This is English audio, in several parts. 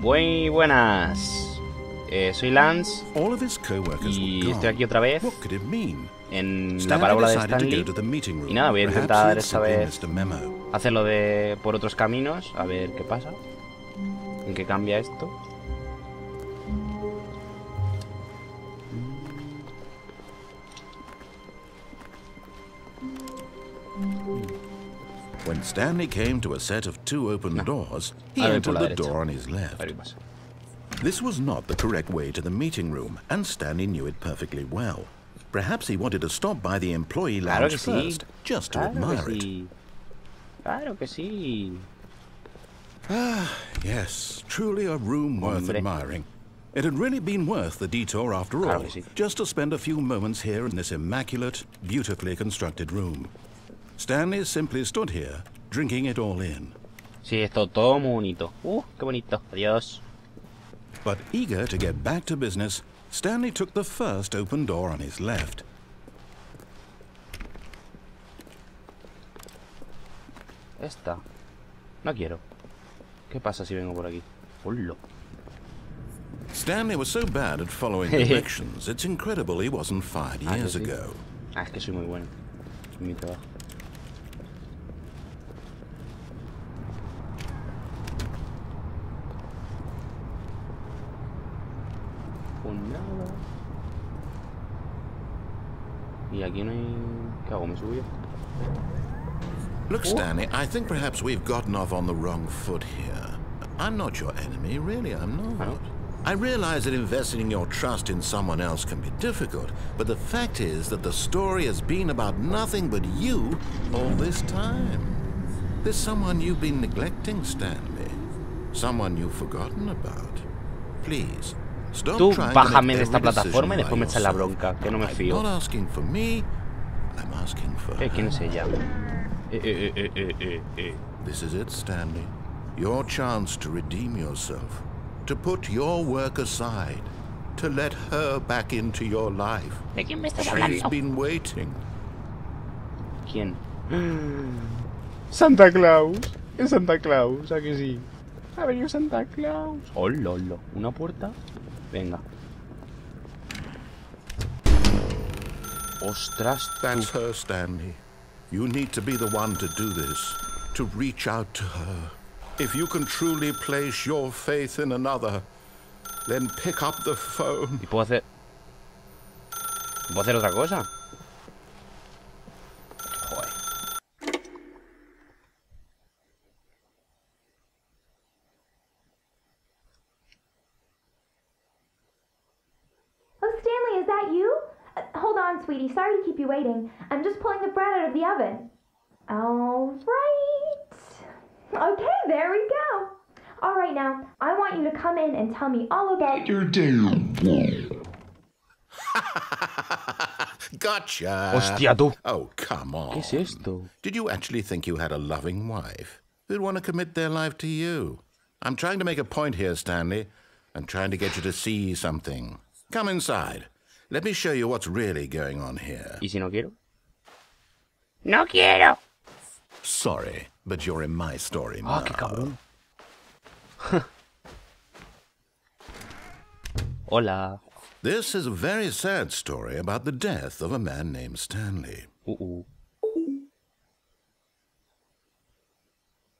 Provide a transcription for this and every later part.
Muy buenas. Eh, soy Lanz All of his co-workers y were estoy gone. aquí otra vez What could it mean? en la Stanley parábola de decided to Stanley. go to the meeting room. Y nada, voy a Perhaps intentar he'd esta simply vez missed a memo. hacerlo de por otros caminos, a ver qué pasa. ¿En qué cambia esto? When Stanley came to a set of two open No. doors, he entered the door on his left. This was not the correct way to the meeting room, and Stanley knew it perfectly well. Perhaps he wanted to stop by the employee Claro lounge sí. first, just to Claro admire que it. sí. Claro que sí. Yes, truly a room worth Hombre. admiring. It had really been worth the detour after Claro all, sí. just to spend a few moments here in this immaculate, beautifully constructed room. Stanley simply stood here, drinking it all in. Sí, esto todo muy bonito. Uh, qué bonito. Adiós. But eager to get back to business, Stanley took the first open door on his left. Esta. No quiero. ¿Qué pasa si vengo por aquí? Hola. Stanley was so bad at following directions, it's incredible he wasn't fired Ah, years sí. ago. Ah, es que soy muy bueno. Es mi trabajo. Pues nada. Y aquí no hay... ¿Qué hago? ¿Me subo yo? Look, Stanley, I think perhaps we've gotten off on the wrong foot here. I'm not your enemy, really, I'm not. I realize that investing your trust in someone else can be difficult, but the fact is that the story has been about nothing but you all this time. There's someone you've been neglecting, Stanley. Someone you've forgotten about. Please, Tú bájame de esta plataforma y después me echas la bronca, que no me I'm fío. Eh, ¿quién es ella? Eh, eh, eh, eh, eh, eh. This is it, Stanley. Your chance to redeem yourself. To put your work aside. To let her back into your life. ¿De quién me estás She's hablando? been waiting. ¿Quién? Santa Claus. Es Santa Claus, ¿a que sí? Ha venido Santa Claus. Oh, lolo. ¿Una puerta? Venga. Ostras. That's her, Stanley. You need to be the one to do this. To reach out to her. If you can truly place your faith in another, then pick up the phone. ¿Y puedo hacer...? ¿Puedo hacer otra cosa? On, sweetie. Sorry to keep you waiting. I'm just pulling the bread out of the oven. All right. Okay, there we go. All right, now, I want you to come in and tell me all about your Gotcha. Hostia, tú. Oh, come on. ¿Qué es esto? Did you actually think you had a loving wife who'd want to commit their life to you? I'm trying to make a point here, Stanley. I'm trying to get you to see something. Come inside. Let me show you what's really going on here. ¿Y si no quiero? ¡No quiero! Sorry, but you're in my story now. ¡Ah, qué cabrón! Hola. This is a very sad story about the death of a man named Stanley. Uh, uh.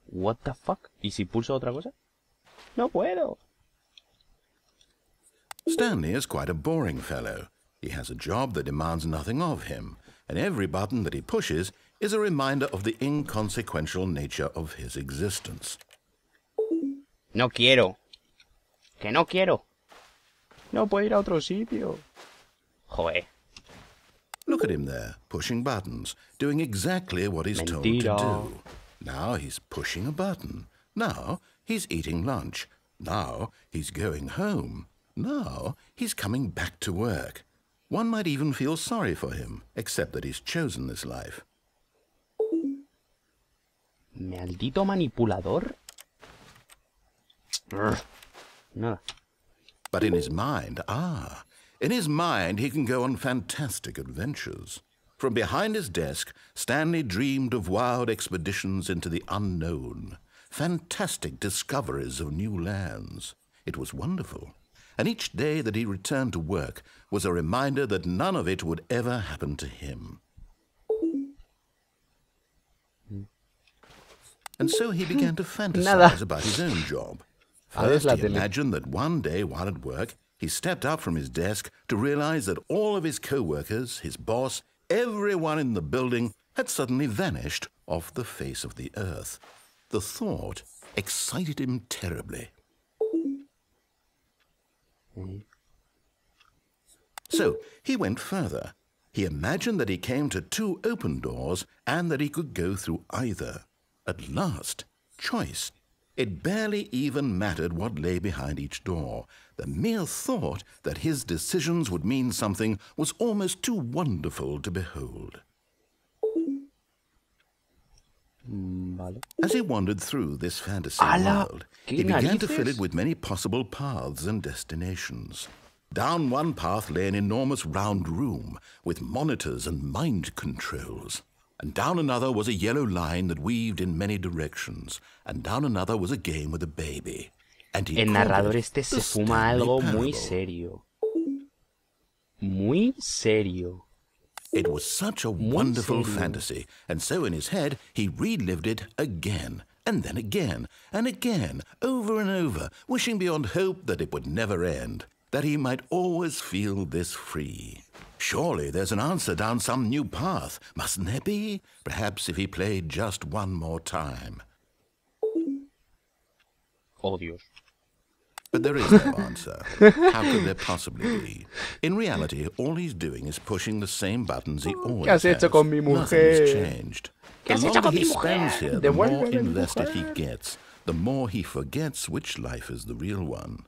What the fuck? ¿Y si pulso otra cosa? No puedo. Stanley is quite a boring fellow. He has a job that demands nothing of him, and every button that he pushes is a reminder of the inconsequential nature of his existence. No quiero. Que no quiero. No puedo ir a otro sitio. Joder. Look at him there, pushing buttons, doing exactly what he's told to do. Now he's pushing a button. Now he's eating lunch. Now he's going home. Now he's coming back to work. One might even feel sorry for him, except that he's chosen this life. Maldito manipulador. Brr. Nada. But in his mind, ah, in his mind, he can go on fantastic adventures. From behind his desk, Stanley dreamed of wild expeditions into the unknown, fantastic discoveries of new lands. It was wonderful. And each day that he returned to work was a reminder that none of it would ever happen to him. And so he began to fantasize about his own job. First, he imagined that one day while at work, he stepped up from his desk to realize that all of his co-workers, his boss, everyone in the building had suddenly vanished off the face of the earth. The thought excited him terribly. Mm-hmm. So he went further. He imagined that he came to two open doors and that he could go through either. At last, choice. It barely even mattered what lay behind each door. The mere thought that his decisions would mean something was almost too wonderful to behold. Mm, vale. As he wandered through this fantasy world, he began to fill it with many possible paths and destinations. Down one path lay an enormous round room with monitors and mind controls. And down another was a yellow line that weaved in many directions. And down another was a game with a baby. And he El narrador este se fuma algo muy serio. Muy serio. It was such a wonderful fantasy, and so in his head he relived it again, and then again, and again, over and over, wishing beyond hope that it would never end, that he might always feel this free. Surely there's an answer down some new path, mustn't there be? Perhaps if he played just one more time. Oh, Dios. But there is no answer. How could there possibly be? In reality, all he's doing is pushing the same buttons he always has hecho con mi Nothing's changed. The hecho longer he spends here, the more invested he gets, the more he forgets which life is the real one.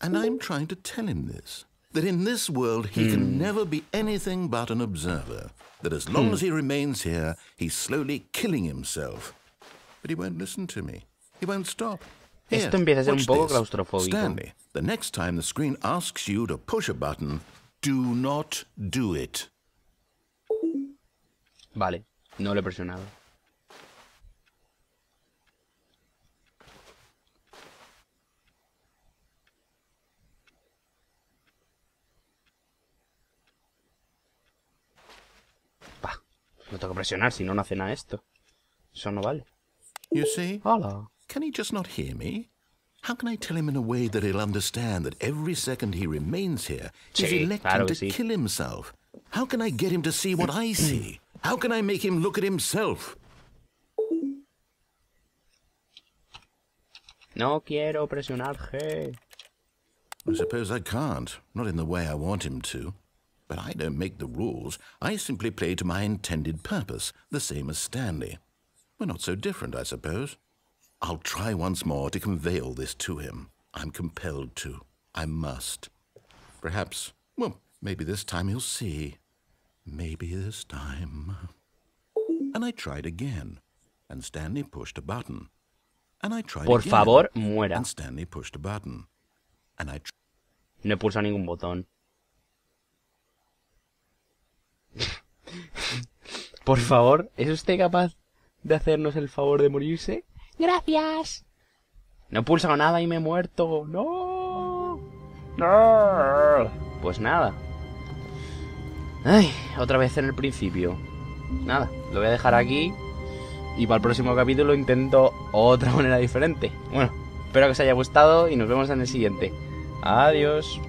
And I'm trying to tell him this. That in this world he can never be anything but an observer. That as long as he remains here, he's slowly killing himself. But he won't listen to me. He won't stop. Here, Esto empieza a ser un poco this. claustrofóbico. Stanley, the next time the screen asks you to push a button, do not do it. Vale, no lo he presionado. Pa, lo tengo que presionar, si no, no hace nada esto. Eso no vale. You see? Hola. Can he just not hear me? How can I tell him in a way that he'll understand that every second he remains here, he's electing to kill himself? How can I get him to see what I see? How can I make him look at himself? No quiero presionar G. I suppose I can't, not in the way I want him to. But I don't make the rules. I simply play to my intended purpose, the same as Stanley. We're not so different, I suppose. I'll try once more to convey all this to him. I'm compelled to. I must. Perhaps, well, maybe this time he'll see. Maybe this time. And I tried again, and Stanley pushed a button. And I tried Por again, favor, muera. and Stanley pushed a button. And I No he pulsado ningún botón. Por favor, ¿es usted capaz de hacernos el favor de morirse? Gracias. No he pulsado nada y me he muerto. No. No. Pues nada. Ay, otra vez en el principio. Nada, lo voy a dejar aquí. Y para el próximo capítulo intento otra manera diferente. Bueno, espero que os haya gustado y nos vemos en el siguiente. Adiós.